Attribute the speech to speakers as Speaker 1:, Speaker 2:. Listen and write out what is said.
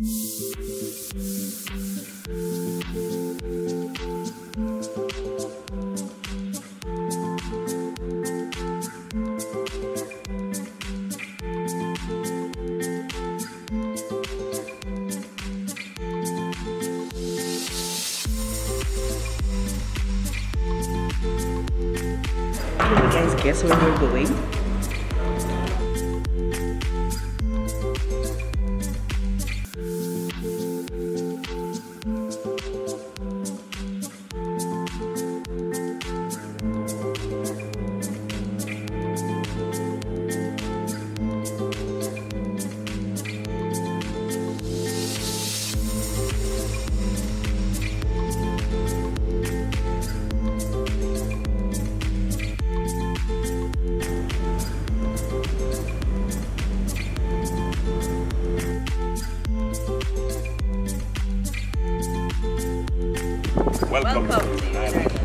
Speaker 1: Can you guys guess where we're going?
Speaker 2: Welcome,
Speaker 3: Welcome.